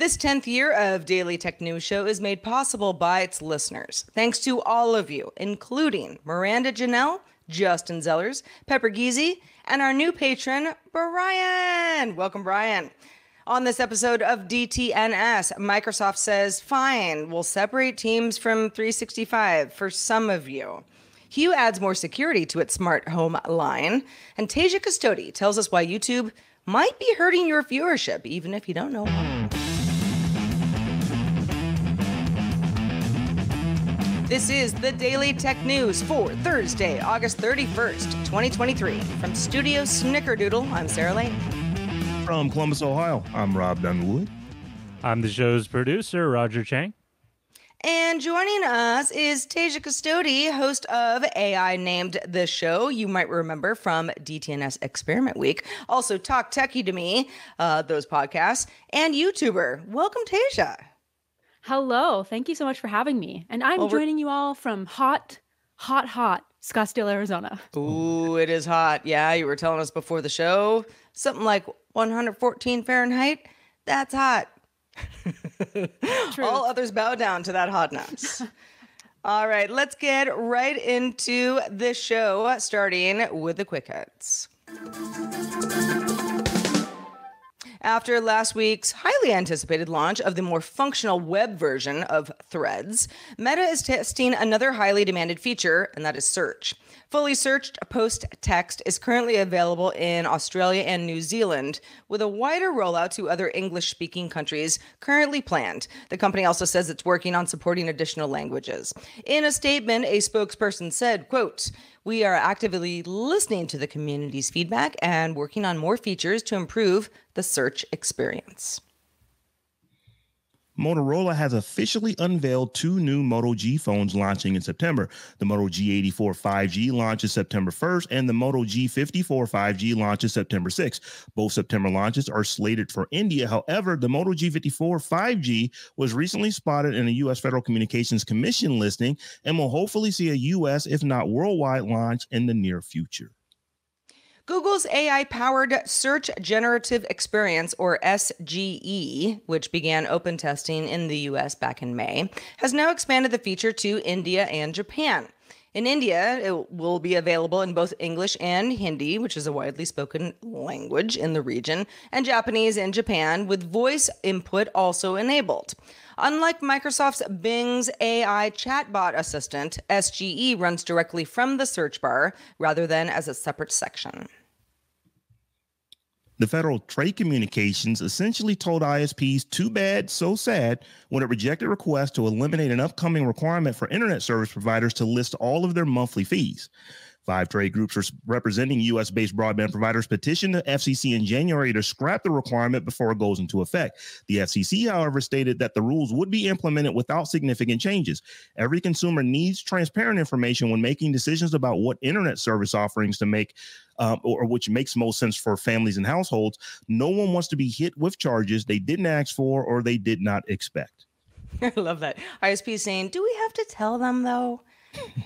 This 10th year of Daily Tech News Show is made possible by its listeners. Thanks to all of you, including Miranda Janelle, Justin Zellers, Pepper Geezy, and our new patron, Brian. Welcome, Brian. On this episode of DTNS, Microsoft says, fine, we'll separate teams from 365 for some of you. Hue adds more security to its smart home line, and Tasia Custode tells us why YouTube might be hurting your viewership, even if you don't know why. This is the Daily Tech News for Thursday, August 31st, 2023. From Studio Snickerdoodle, I'm Sarah Lane. From Columbus, Ohio, I'm Robb Dunewood. I'm the show's producer, Roger Chang. And joining us is Tasia Custode, host of AI Named the Show. You might remember from DTNS Experiment Week. Also, Talk Techie to Me, uh, those podcasts, and YouTuber. Welcome, Tasia. Hello. Thank you so much for having me. And I'm well, joining you all from hot, hot, hot Scottsdale, Arizona. Ooh, it is hot. Yeah, you were telling us before the show something like 114 Fahrenheit. That's hot. all others bow down to that hotness. all right, let's get right into the show, starting with the quick hits. After last week's highly anticipated launch of the more functional web version of Threads, Meta is testing another highly demanded feature, and that is search. Fully searched post text is currently available in Australia and New Zealand, with a wider rollout to other English speaking countries currently planned. The company also says it's working on supporting additional languages. In a statement, a spokesperson said, quote, we are actively listening to the community's feedback and working on more features to improve the search experience. Motorola has officially unveiled two new Moto G phones launching in September. The Moto G84 5G launches September 1st, and the Moto G54 5G launches September 6th. Both September launches are slated for India. However, the Moto G54 5G was recently spotted in a U.S. Federal Communications Commission listing and will hopefully see a U.S., if not worldwide, launch in the near future. Google's AI powered Search Generative Experience, or SGE, which began open testing in the US back in May, has now expanded the feature to India and Japan. In India, it will be available in both English and Hindi, which is a widely spoken language in the region, and Japanese in Japan, with voice input also enabled. Unlike Microsoft's Bing's AI chatbot assistant, SGE runs directly from the search bar rather than as a separate section. The Federal Trade Communications essentially told ISPs too bad, so sad when it rejected requests to eliminate an upcoming requirement for internet service providers to list all of their monthly fees. Five trade groups representing US based broadband providers petitioned the FCC in January to scrap the requirement before it goes into effect. The FCC, however, stated that the rules would be implemented without significant changes. Every consumer needs transparent information when making decisions about what internet service offerings to make um, or, or, which makes most sense for families and households. No one wants to be hit with charges they didn't ask for or they did not expect. I love that. ISP is saying, do we have to tell them though?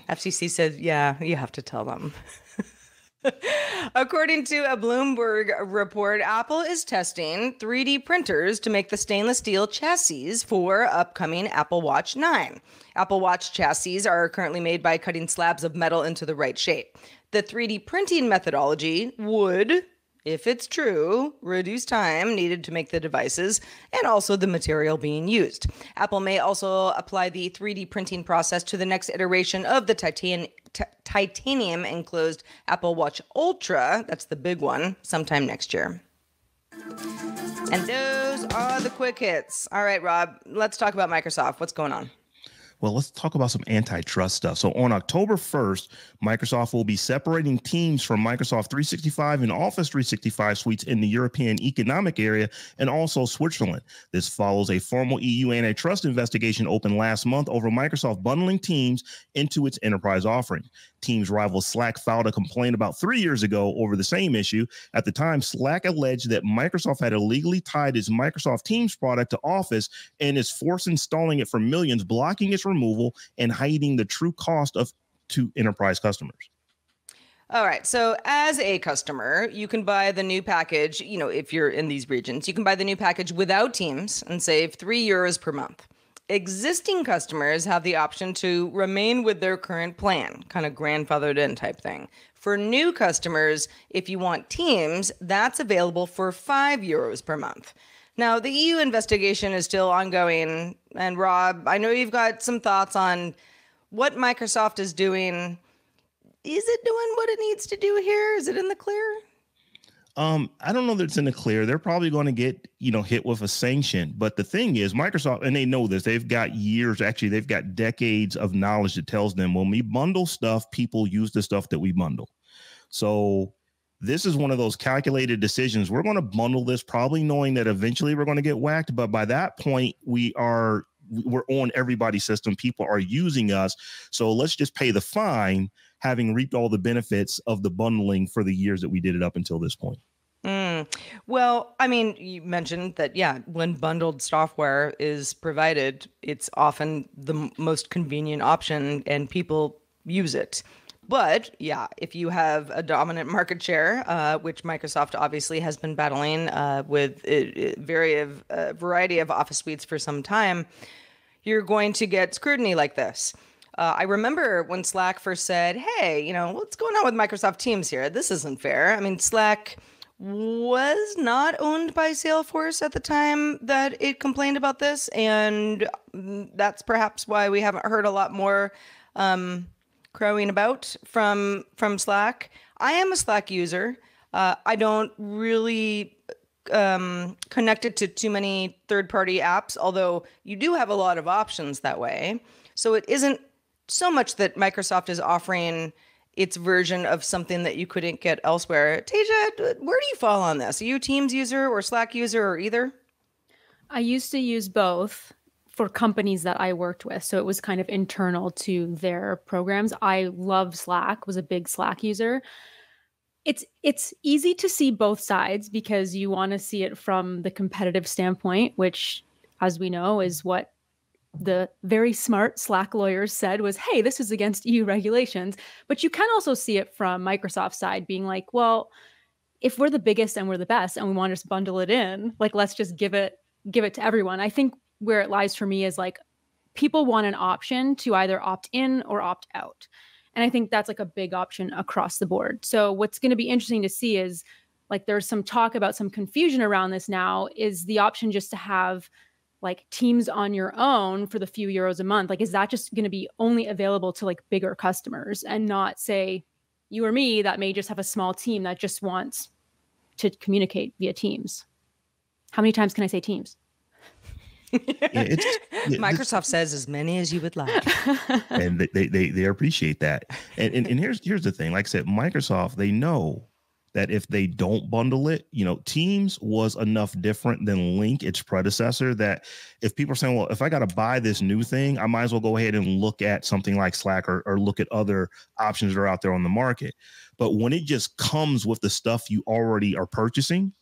FCC said, yeah, you have to tell them. According to a Bloomberg report, Apple is testing 3D printers to make the stainless steel chassis for upcoming Apple Watch 9. Apple Watch chassis are currently made by cutting slabs of metal into the right shape. The 3D printing methodology would, if it's true, reduce time needed to make the devices and also the material being used. Apple may also apply the 3D printing process to the next iteration of the titan- t- titanium enclosed Apple Watch Ultra, that's the big one, sometime next year. And those are the quick hits. All right, Rob, let's talk about Microsoft. What's going on? Well, let's talk about some antitrust stuff. So on October 1st, Microsoft will be separating teams from Microsoft 365 and Office 365 suites in the European Economic Area and also Switzerland. This follows a formal EU antitrust investigation opened last month over Microsoft bundling Teams into its enterprise offering. Teams rival Slack filed a complaint about three years ago over the same issue. At the time, Slack alleged that Microsoft had illegally tied its Microsoft Teams product to Office and is force installing it for millions, blocking its removal and hiding the true cost of to enterprise customers. All right. So, as a customer, you can buy the new package. You know, if you're in these regions, you can buy the new package without Teams and save three euros per month. Existing customers have the option to remain with their current plan, kind of grandfathered in type thing. For new customers, if you want Teams, that's available for five euros per month. Now, the EU investigation is still ongoing. And Rob, I know you've got some thoughts on what Microsoft is doing is it doing what it needs to do here? Is it in the clear? Um, I don't know that it's in the clear. They're probably going to get, you know, hit with a sanction. But the thing is, Microsoft, and they know this, they've got years, actually, they've got decades of knowledge that tells them when we bundle stuff, people use the stuff that we bundle. So this is one of those calculated decisions. We're going to bundle this, probably knowing that eventually we're going to get whacked. But by that point, we are we're on everybody's system. People are using us. So let's just pay the fine having reaped all the benefits of the bundling for the years that we did it up until this point. Mm. Well, I mean, you mentioned that, yeah, when bundled software is provided, it's often the most convenient option and people use it. But yeah, if you have a dominant market share, uh, which Microsoft obviously has been battling uh, with a, a, a variety of Office suites for some time, you're going to get scrutiny like this. Uh, I remember when Slack first said, "Hey, you know, what's going on with Microsoft Teams here? This isn't fair." I mean, Slack was not owned by Salesforce at the time that it complained about this, and that's perhaps why we haven't heard a lot more um, crowing about from from Slack. I am a Slack user. Uh, I don't really um, connect it to too many third party apps, although you do have a lot of options that way. So it isn't so much that Microsoft is offering its version of something that you couldn't get elsewhere. Tasia, where do you fall on this? Are you Teams user or Slack user or either? I used to use both for companies that I worked with. So it was kind of internal to their programs. I love Slack, was a big Slack user. It's it's easy to see both sides because you want to see it from the competitive standpoint, which as we know is what the very smart Slack lawyers said was, hey, this is against EU regulations. But you can also see it from Microsoft's side being like, well, if we're the biggest and we're the best and we want to just bundle it in, like let's just give it give it to everyone. I think where it lies for me is like people want an option to either opt in or opt out. And I think that's like a big option across the board. So what's going to be interesting to see is like there's some talk about some confusion around this now is the option just to have like teams on your own for the few euros a month like is that just going to be only available to like bigger customers and not say you or me that may just have a small team that just wants to communicate via teams how many times can i say teams yeah, Microsoft says as many as you would like, and they they they appreciate that. And, and and here's here's the thing. Like I said, Microsoft they know that if they don't bundle it, you know, Teams was enough different than Lync, its predecessor, that if people are saying, well, if I got to buy this new thing, I might as well go ahead and look at something like Slack or, or look at other options that are out there on the market. But when it just comes with the stuff you already are purchasing,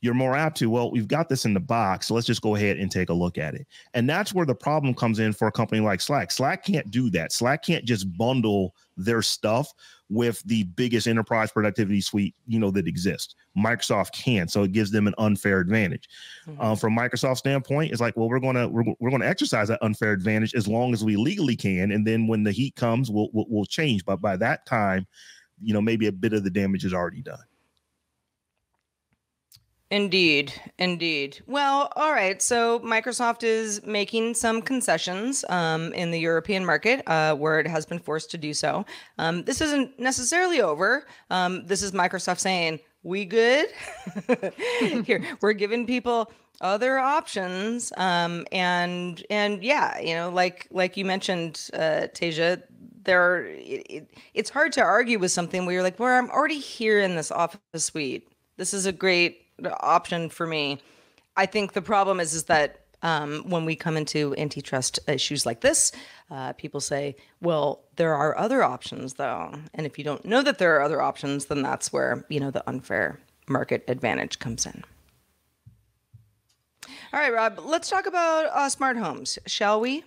you're more apt to, well, we've got this in the box. So let's just go ahead and take a look at it. And that's where the problem comes in for a company like Slack. Slack can't do that. Slack can't just bundle their stuff with the biggest enterprise productivity suite, you know, that exists. Microsoft can, so it gives them an unfair advantage. Mm-hmm. Uh, from microsoft's standpoint, it's like, well, we're gonna we're, we're gonna exercise that unfair advantage as long as we legally can, and then when the heat comes, we'll we'll, we'll change. But by that time, you know, maybe a bit of the damage is already done. Indeed, indeed. Well, all right. So Microsoft is making some concessions um, in the European market uh, where it has been forced to do so. Um, this isn't necessarily over. Um, this is Microsoft saying, "We good? Here, we're giving people other options." Um, and and yeah, you know, like like you mentioned, uh, Tasia, there it, it, it's hard to argue with something where you're like, "Well, I'm already here in this office suite. This is a great." Option for me. I think the problem is is that um, when we come into antitrust issues like this, uh, people say, "Well, there are other options, though." And if you don't know that there are other options, then that's where you know the unfair market advantage comes in. All right, Rob, let's talk about uh, smart homes, shall we?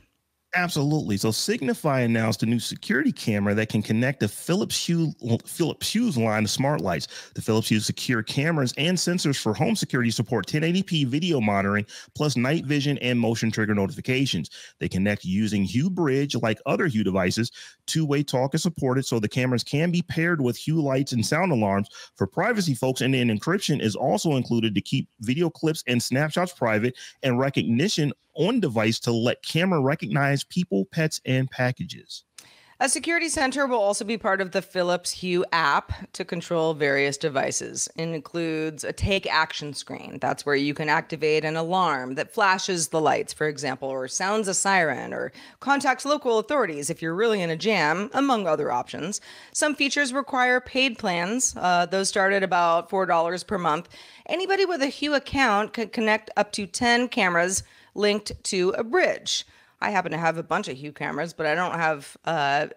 Absolutely. So Signify announced a new security camera that can connect the Philips Hue Philips Hue's line of smart lights. The Philips Hue secure cameras and sensors for home security support 1080p video monitoring plus night vision and motion trigger notifications. They connect using Hue Bridge like other Hue devices. Two-way talk is supported so the cameras can be paired with Hue lights and sound alarms for privacy folks and then encryption is also included to keep video clips and snapshots private and recognition on device to let camera recognize people, pets, and packages. A security center will also be part of the Philips Hue app to control various devices. It includes a take action screen. That's where you can activate an alarm that flashes the lights, for example, or sounds a siren, or contacts local authorities if you're really in a jam, among other options. Some features require paid plans. Uh, those start at about $4 per month. Anybody with a Hue account can connect up to 10 cameras linked to a bridge. I happen to have a bunch of Hue cameras, but I don't have, uh,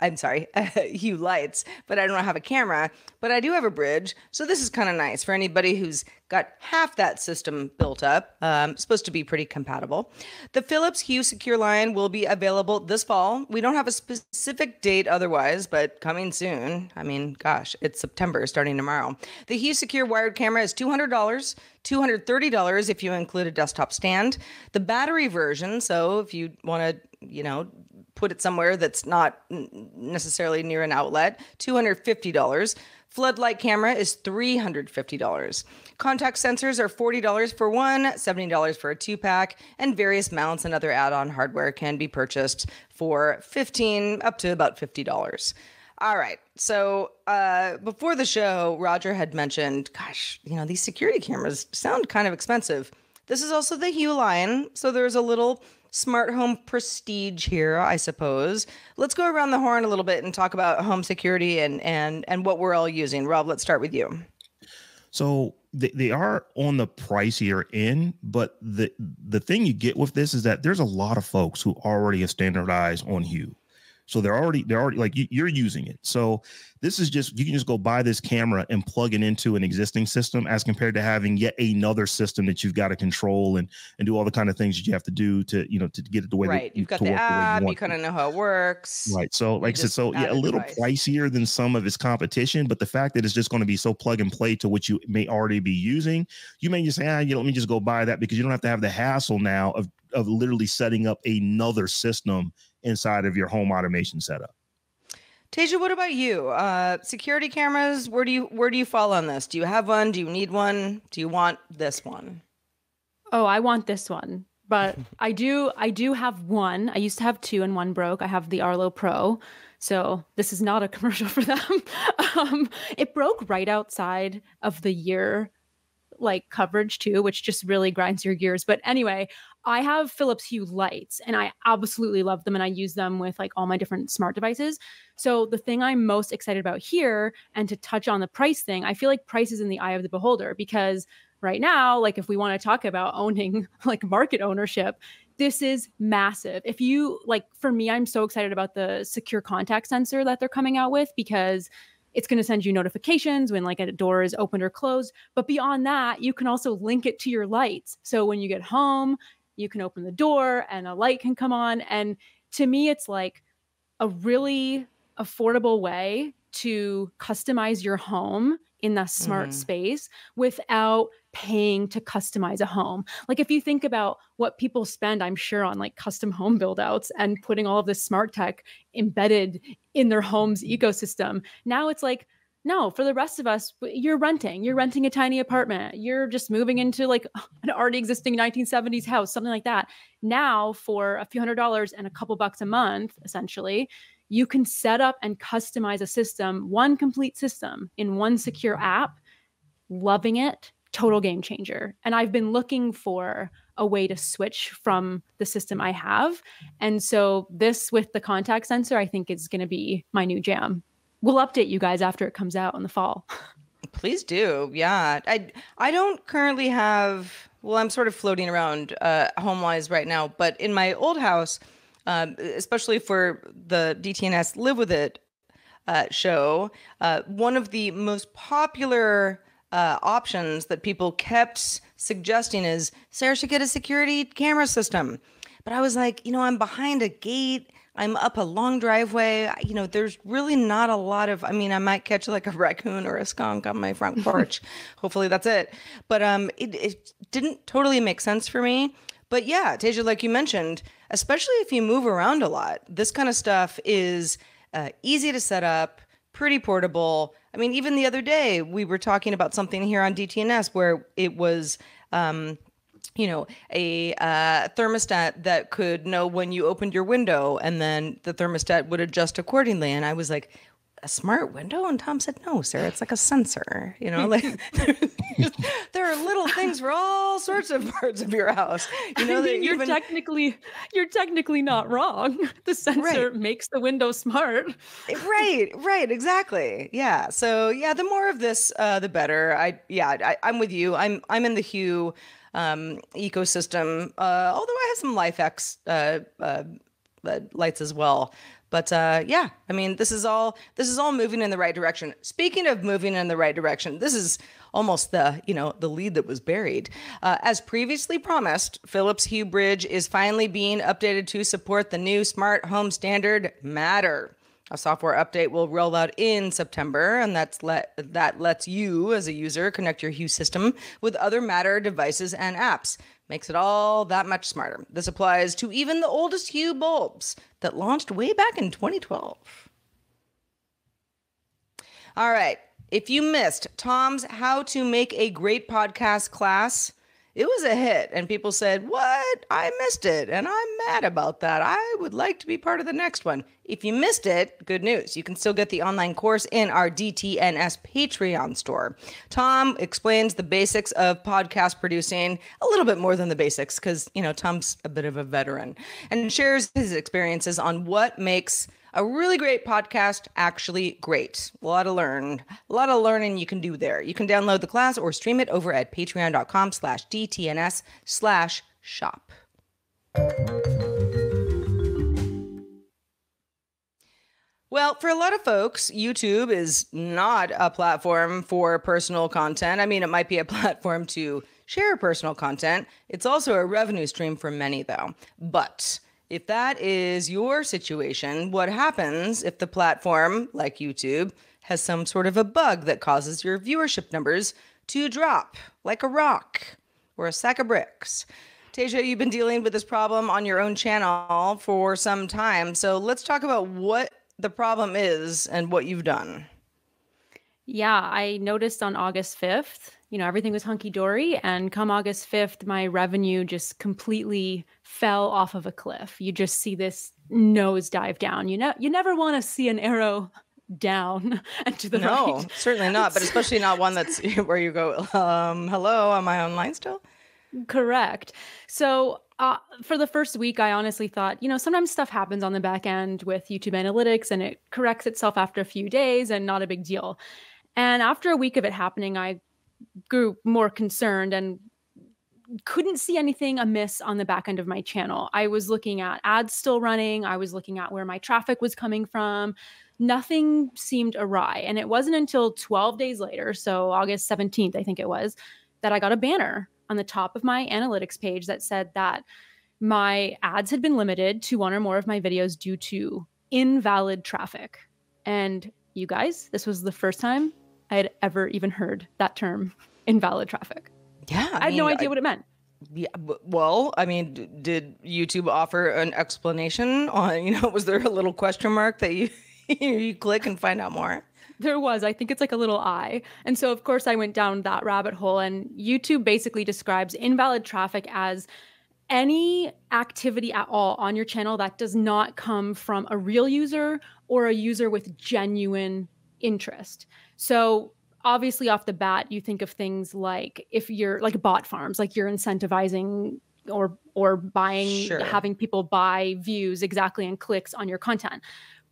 I'm sorry, Hue lights, but I don't have a camera, but I do have a bridge. So this is kind of nice for anybody who's got half that system built up. Um, supposed to be pretty compatible. The Philips Hue Secure line will be available this fall. We don't have a specific date otherwise, but coming soon. I mean, gosh, it's September starting tomorrow. The Hue Secure wired camera is $200. $230 if you include a desktop stand. The battery version, so if you want to, you know, put it somewhere that's not necessarily near an outlet, $250. Floodlight camera is $350. Contact sensors are $40 for one, $70 for a two pack, and various mounts and other add on hardware can be purchased for 15 up to about $50. All right. So uh, before the show, Roger had mentioned, gosh, you know, these security cameras sound kind of expensive. This is also the Hue line. So there's a little smart home prestige here, I suppose. Let's go around the horn a little bit and talk about home security and and and what we're all using. Rob, let's start with you. So they, they are on the pricier end, but the the thing you get with this is that there's a lot of folks who already have standardized on Hue. So they're already they're already like you, are using it. So this is just you can just go buy this camera and plug it into an existing system as compared to having yet another system that you've got to control and and do all the kind of things that you have to do to you know to get it the way right. That, you've got the app, you, you kind of know how it works. Right. So like I said, so yeah, a little device. pricier than some of its competition, but the fact that it's just going to be so plug and play to what you may already be using, you may just say, ah, you know, let me just go buy that because you don't have to have the hassle now of of literally setting up another system inside of your home automation setup. Tasia, what about you? Uh, security cameras. Where do you where do you fall on this? Do you have one? Do you need one? Do you want this one? Oh, I want this one. But I do I do have one. I used to have two and one broke. I have the Arlo Pro. So this is not a commercial for them. um, it broke right outside of the year like coverage too, which just really grinds your gears. But anyway, I have Philips Hue lights and I absolutely love them and I use them with like all my different smart devices. So the thing I'm most excited about here and to touch on the price thing, I feel like price is in the eye of the beholder because right now, like if we want to talk about owning like market ownership, this is massive. If you like for me, I'm so excited about the secure contact sensor that they're coming out with because it's going to send you notifications when like a door is opened or closed. But beyond that, you can also link it to your lights. So when you get home, you can open the door and a light can come on. And to me, it's like a really affordable way to customize your home in that smart mm-hmm. space without paying to customize a home. Like if you think about what people spend, I'm sure on like custom home build outs and putting all of this smart tech embedded in their home's ecosystem. Now it's like no, for the rest of us, you're renting. You're renting a tiny apartment. You're just moving into like an already existing 1970s house, something like that. Now, for a few hundred dollars and a couple bucks a month, essentially, you can set up and customize a system, one complete system in one secure app. Loving it, total game changer. And I've been looking for a way to switch from the system I have. And so, this with the contact sensor, I think is going to be my new jam we'll update you guys after it comes out in the fall. Please do. Yeah. I I don't currently have well, I'm sort of floating around uh home wise right now, but in my old house, um, especially for the DTNS Live With It uh, show, uh, one of the most popular uh, options that people kept suggesting is Sarah should get a security camera system. but I was like, you know, I'm behind a gate. I'm up a long driveway. You know, there's really not a lot of. I mean, I might catch like a raccoon or a skunk on my front porch. Hopefully, that's it. But um, it, it didn't totally make sense for me. But yeah, Tasia, like you mentioned, especially if you move around a lot, this kind of stuff is uh, easy to set up, pretty portable. I mean, even the other day, we were talking about something here on DTNS where it was. Um, you know, a uh, thermostat that could know when you opened your window, and then the thermostat would adjust accordingly. And I was like, a smart window? And Tom said, no, sir, it's like a sensor. You know, like there are little things for all sorts of parts of your house. You know, I mean, you're even... technically you're technically not wrong. The sensor Right. makes the window smart. right, right, exactly. Yeah. So yeah, the more of this, uh, the better. I yeah, I, I'm with you. I'm I'm in the Hue um, ecosystem. Uh, although I have some LIFX uh, uh, uh, lights as well. But uh, yeah, I mean, this is all this is all moving in the right direction. Speaking of moving in the right direction, this is almost the you know the lead that was buried. Uh, as previously promised, Philips Hue Bridge is finally being updated to support the new smart home standard Matter. A software update will roll out in September, and that's let that lets you as a user connect your Hue system with other Matter devices and apps. Makes it all that much smarter. This applies to even the oldest Hue bulbs that launched way back in 2012. All right. If you missed Tom's How to Make a Great Podcast class, it was a hit. And people said, What? I missed it. And I'm mad about that. I would like to be part of the next one. If you missed it, good news. You can still get the online course in our DTNS Patreon store. Tom explains the basics of podcast producing, a little bit more than the basics, because, you know, Tom's a bit of a veteran, and shares his experiences on what makes a really great podcast actually great a lot of learn a lot of learning you can do there you can download the class or stream it over at patreon.com slash dtns slash shop Well, for a lot of folks, YouTube is not a platform for personal content. I mean, it might be a platform to share personal content. It's also a revenue stream for many, though. But if that is your situation, what happens if the platform, like YouTube, has some sort of a bug that causes your viewership numbers to drop like a rock or a sack of bricks? Tasia, you've been dealing with this problem on your own channel for some time. So let's talk about what the problem is and what you've done. Yeah, I noticed on August 5th, you know, everything was hunky dory. And come August 5th, my revenue just completely fell off of a cliff. You just see this nose dive down. You know, you never want to see an arrow down and to the No, right. certainly not, but especially not one that's where you go, um, hello, am I online still? Correct. So uh, for the first week, I honestly thought, you know, sometimes stuff happens on the back end with YouTube Analytics and it corrects itself after a few days and not a big deal. And after a week of it happening, I grew more concerned and couldn't see anything amiss on the back end of my channel. I was looking at ads still running, I was looking at where my traffic was coming from. Nothing seemed awry. And it wasn't until 12 days later, so August 17th, I think it was, that I got a banner on the top of my analytics page that said that my ads had been limited to one or more of my videos due to invalid traffic. And you guys, this was the first time I had ever even heard that term, invalid traffic. Yeah. I, had no idea what it meant. Yeah, well, I mean, did YouTube offer an explanation on, you know, was there a little question mark that you you click and find out more? There was. I think it's like a little eye. And so, of course, I went down that rabbit hole. And YouTube basically describes invalid traffic as any activity at all on your channel that does not come from a real user or a user with genuine interest. So, obviously, off the bat, you think of things like if you're like bot farms, like you're incentivizing or or buying Sure. having people buy views exactly and clicks on your content.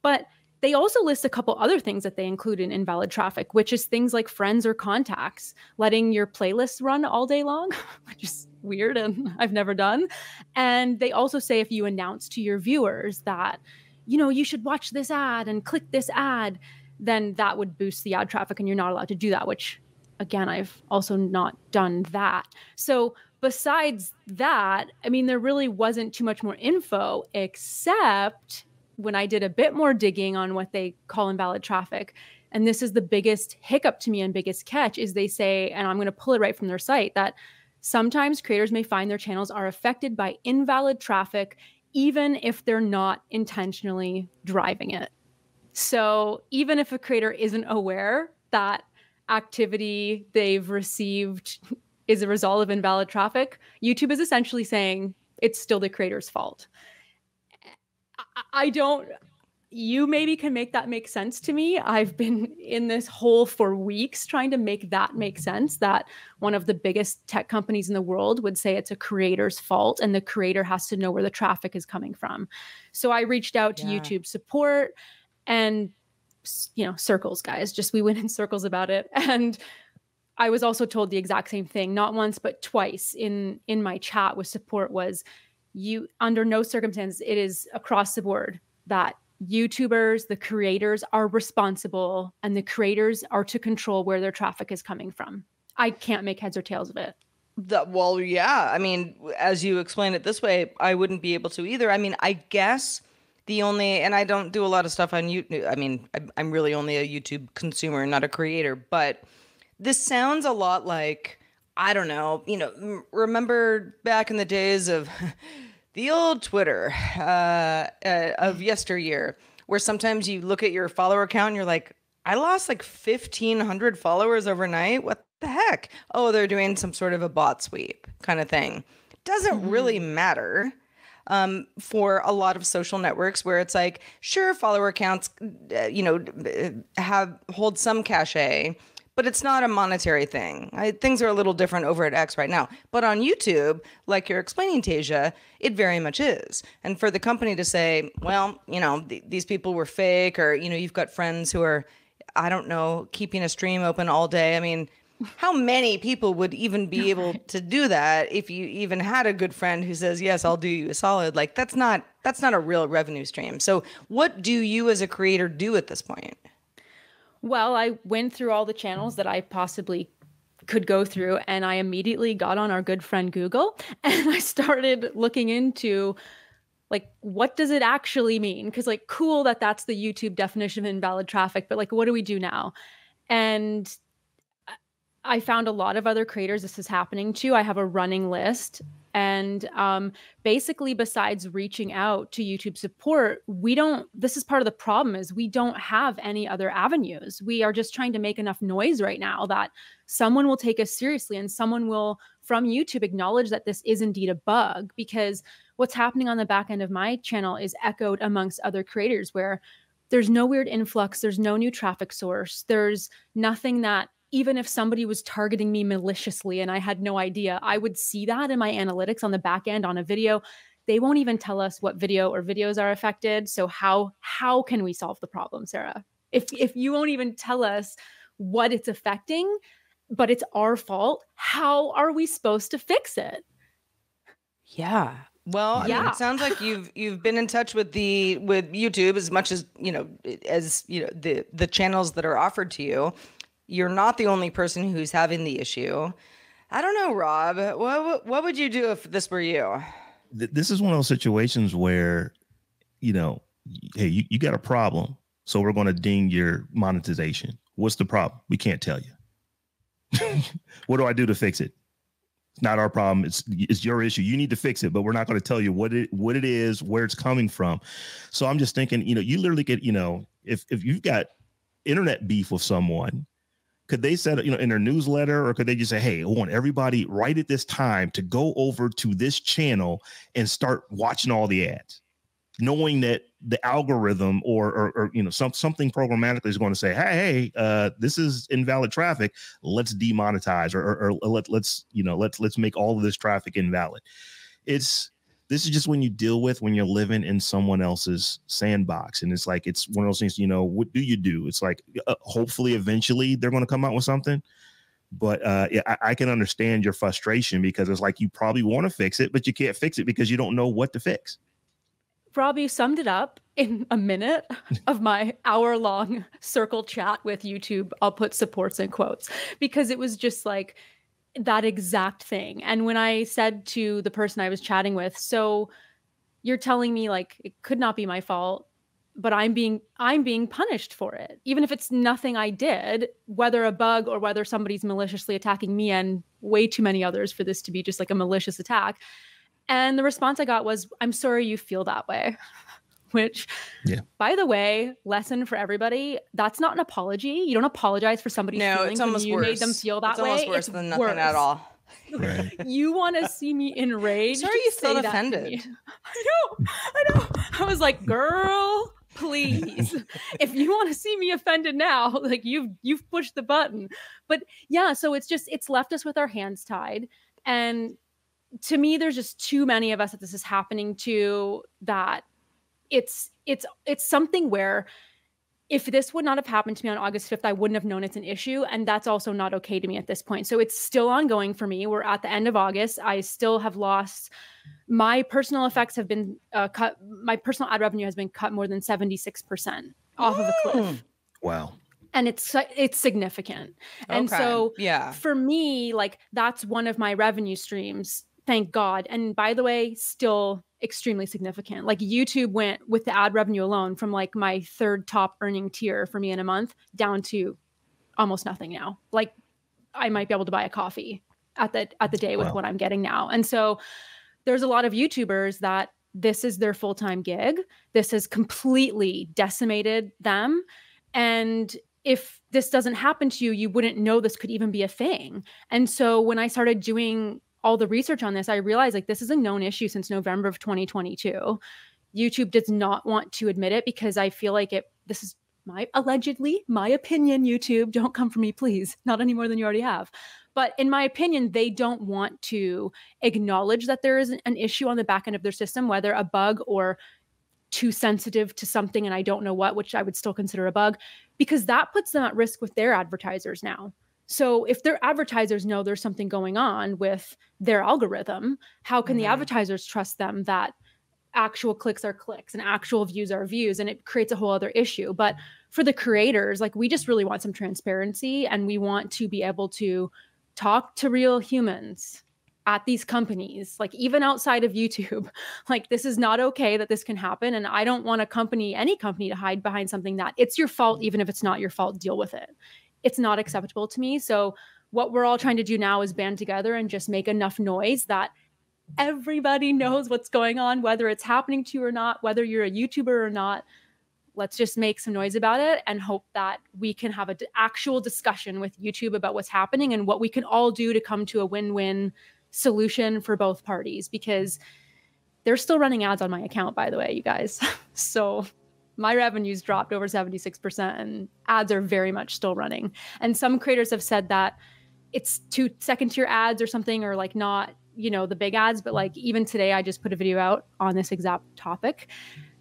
But they also list a couple other things that they include in invalid traffic, which is things like friends or contacts, letting your playlist run all day long, which is weird and I've never done. And they also say if you announce to your viewers that, you know, you should watch this ad and click this ad, then that would boost the ad traffic and you're not allowed to do that, which again, I've also not done that. So besides that, I mean, there really wasn't too much more info, except when I did a bit more digging on what they call invalid traffic. And this is the biggest hiccup to me and biggest catch is they say, and I'm going to pull it right from their site, that sometimes creators may find their channels are affected by invalid traffic, even if they're not intentionally driving it. So even if a creator isn't aware that activity they've received is a result of invalid traffic, YouTube is essentially saying it's still the creator's fault. I don't you maybe can make that make sense to me. I've been in this hole for weeks trying to make that make sense that one of the biggest tech companies in the world would say it's a creator's fault and the creator has to know where the traffic is coming from. So I reached out to yeah. YouTube support and you know, circles guys, just we went in circles about it and I was also told the exact same thing, not once but twice in in my chat with support was you under no circumstance it is across the board that YouTubers, the creators are responsible and the creators are to control where their traffic is coming from. I can't make heads or tails of it. The, well, yeah. I mean, as you explain it this way, I wouldn't be able to either. I mean, I guess the only, and I don't do a lot of stuff on YouTube. I mean, I'm really only a YouTube consumer, not a creator, but this sounds a lot like, I don't know, you know, remember back in the days of the old Twitter uh, uh, of yesteryear, where sometimes you look at your follower count and you're like, I lost like 1,500 followers overnight. What the heck? Oh, they're doing some sort of a bot sweep kind of thing. Doesn't mm-hmm. really matter um, for a lot of social networks where it's like, sure, follower counts, uh, you know, have hold some cachet, but it's not a monetary thing. I, things are a little different over at X right now. But on YouTube, like you're explaining, Tasia, it very much is. And for the company to say, well, you know, th- these people were fake, or, you know, you've got friends who are, I don't know, keeping a stream open all day. I mean, how many people would even be able to do that if you even had a good friend who says yes i'll do you a solid. Like that's not that's not a real revenue stream. So what do you as a creator do at this point? Well, I went through all the channels that I possibly could go through and I immediately got on our good friend Google and I started looking into like what does it actually mean? Because like cool that that's the YouTube definition of invalid traffic but like what do we do now? And I found a lot of other creators this is happening to I have a running list and um, basically, besides reaching out to YouTube support, we don't, this is part of the problem is we don't have any other avenues. We are just trying to make enough noise right now that someone will take us seriously and someone will from YouTube acknowledge that this is indeed a bug because what's happening on the back end of my channel is echoed amongst other creators where there's no weird influx, there's no new traffic source, there's nothing that even if somebody was targeting me maliciously and I had no idea, I would see that in my analytics on the back end on a video. They won't even tell us what video or videos are affected. So how how can we solve the problem, Sarah? If if you won't even tell us what it's affecting, but it's our fault, how are we supposed to fix it? Yeah. Well, yeah. I mean, it sounds like you've you've been in touch with the with YouTube as much as you know as you know the the channels that are offered to you. You're not the only person who's having the issue. I don't know, Rob. What what would you do if this were you? This is one of those situations where, you know, hey, you, you got a problem, so we're going to ding your monetization. What's the problem? We can't tell you. what do I do to fix it? It's not our problem. It's it's your issue. You need to fix it, but we're not going to tell you what it what it is, where it's coming from. So I'm just thinking, you know, you literally get, you know, if if you've got internet beef with someone, could they set you know in their newsletter or could they just say hey i want everybody right at this time to go over to this channel and start watching all the ads knowing that the algorithm or, or, or you know some, something programmatically is going to say hey hey uh, this is invalid traffic. Let's demonetize or, or, or let, let's you know let's let's make all of this traffic invalid. It's this is just when you deal with when you're living in someone else's sandbox. And it's like it's one of those things you know what do you do? It's like uh, hopefully eventually they're going to come out with something. But uh, yeah, I, I, can understand your frustration because it's like you probably want to fix it but you can't fix it because you don't know what to fix. Rob you summed it up in a minute of my hour long circle chat with youtube. I'll put supports and quotes because it was just like that exact thing. And when I said to the person I was chatting with, so you're telling me like it could not be my fault but i'm being i'm being punished for it. Even if it's nothing i did whether a bug or whether somebody's maliciously attacking me and way too many others for this to be just like a malicious attack. And the response i got was i'm sorry you feel that way which yeah by the way lesson for everybody that's not an apology you don't apologize for somebody's no, feelings it's almost you worse. made them feel that it's way almost worse it's than nothing worse. at all Right. you want to see me enraged? Sorry, you felt offended. I know, I know. I was like, girl, please. if you want to see me offended now, like you've you've pushed the button. But yeah, so it's just it's left us with our hands tied. And to me, there's just too many of us that this is happening to that it's it's it's something where if this would not have happened to me on August 5th, I wouldn't have known it's an issue. And that's also not okay to me at this point. So it's still ongoing for me. We're at the end of August. I still have lost my personal effects have been uh, cut. My personal ad revenue has been cut more than 76% off of a cliff. Wow. And it's it's significant. And okay. so yeah, for me, like that's one of my revenue streams. Thank God. And by the way, still extremely significant. Like YouTube went with the ad revenue alone from like my third top earning tier for me in a month down to almost nothing now. Like I might be able to buy a coffee at the at the day with wow. what I'm getting now. And so there's a lot of YouTubers that this is their full-time gig. This has completely decimated them and if this doesn't happen to you, you wouldn't know this could even be a thing. And so when I started doing all the research on this, I realized like this is a known issue since November of 2022. YouTube does not want to admit it because I feel like it this is my allegedly my opinion YouTube. Don't come for me please. Not any more than you already have. But in my opinion they don't want to acknowledge that there is an issue on the back end of their system whether a bug or too sensitive to something and I don't know what which I would still consider a bug because that puts them at risk with their advertisers now so if their advertisers know there's something going on with their algorithm, how can mm-hmm. the advertisers trust them that actual clicks are clicks and actual views are views and it creates a whole other issue. But for the creators, like we just really want some transparency and we want to be able to talk to real humans at these companies, like even outside of YouTube. Like, this is not okay that this can happen. And I don't want a company, any company, to hide behind something that it's your fault, even if it's not your fault, deal with it it's not acceptable to me. So what we're all trying to do now is band together and just make enough noise that everybody knows what's going on, whether it's happening to you or not, whether you're a YouTuber or not. Let's just make some noise about it and hope that we can have an actual discussion with YouTube about what's happening and what we can all do to come to a win win solution for both parties because they're still running ads on my account, by the way, you guys. so my revenues dropped over 76% and ads are very much still running. And some creators have said that it's two second tier ads or something, or like not, you know, the big ads. But like even today, I just put a video out on this exact topic.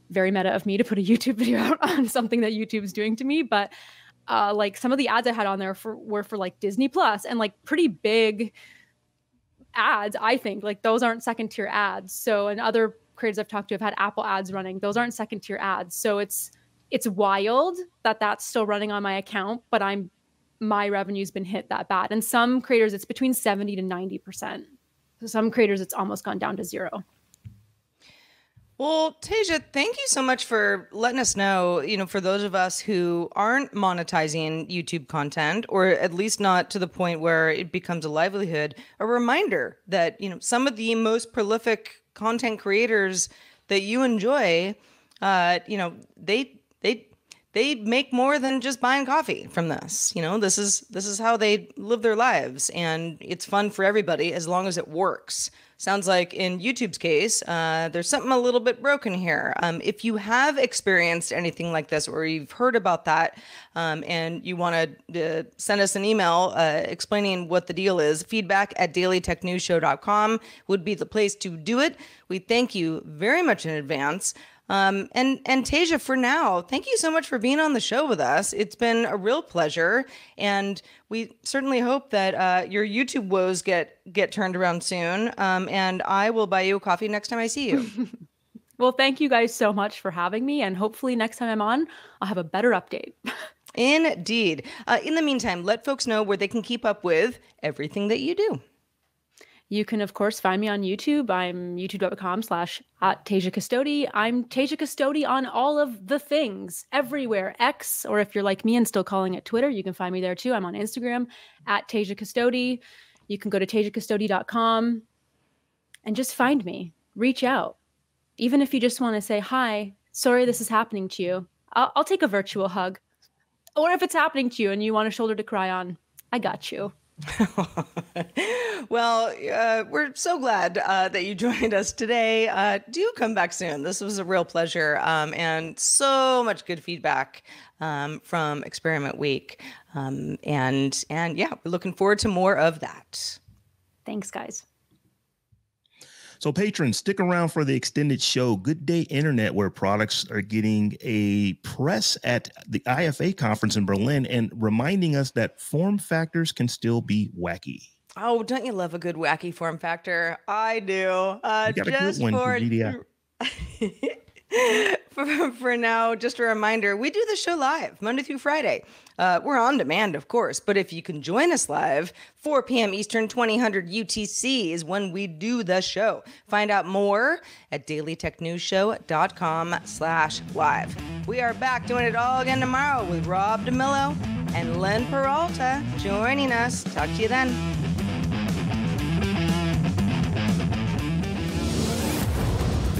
Very meta of me to put a YouTube video out on something that YouTube's doing to me. But uh, like some of the ads I had on there for were for like Disney Plus and like pretty big ads, I think. Like those aren't second tier ads. So and other creators I've talked to have had Apple ads running. Those aren't second tier ads. So it's it's wild that that's still running on my account, but I'm my revenue's been hit that bad. And some creators it's between 70 to 90%. So some creators it's almost gone down to zero. Well, Tasia, thank you so much for letting us know. You know, for those of us who aren't monetizing YouTube content, or at least not to the point where it becomes a livelihood, a reminder that, you know, some of the most prolific content creators that you enjoy, uh, you know, they they they make more than just buying coffee from this. You know, this is this is how they live their lives, and it's fun for everybody as long as it works. Sounds like in YouTube's case, uh, there's something a little bit broken here. Um, if you have experienced anything like this or you've heard about that um, and you want to uh, send us an email uh, explaining what the deal is, feedback at dailytechnewsshow.com would be the place to do it. We thank you very much in advance. Um, and and Tasia, for now, thank you so much for being on the show with us. It's been a real pleasure, and we certainly hope that uh, your YouTube woes get get turned around soon. Um, and I will buy you a coffee next time I see you. well, thank you guys so much for having me, and hopefully next time I'm on, I'll have a better update. Indeed. Uh, in the meantime, let folks know where they can keep up with everything that you do. You can, of course, find me on YouTube. I'm youtube.com slash at Tasia Custode. I'm Tasia Custode on all of the things, everywhere. X, or if you're like me and still calling it Twitter, you can find me there too. I'm on Instagram at Tasia Custode. You can go to TasiaCustode.com and just find me. Reach out. Even if you just want to say, hi, sorry this is happening to you, I'll, I'll take a virtual hug. Or if it's happening to you and you want a shoulder to cry on, I got you. well, uh, we're so glad uh, that you joined us today. Uh, do come back soon. This was a real pleasure um, and so much good feedback um, from Experiment Week. Um, and and yeah, we're looking forward to more of that. Thanks, guys. So, patrons, stick around for the extended show, Good Day Internet, where products are getting a press at the IFA conference in Berlin and reminding us that form factors can still be wacky. Oh, don't you love a good wacky form factor? I do. Uh, just for, for, for, now, just a reminder we do the show live Monday through Friday. Uh, we're on demand, of course, but if you can join us live, 4 p.m. Eastern, 2000 UTC is when we do the show. Find out more at dailytechnewsshow.com slash live. We are back doing it all again tomorrow with Rob DeMillo and Len Peralta joining us. Talk to you then.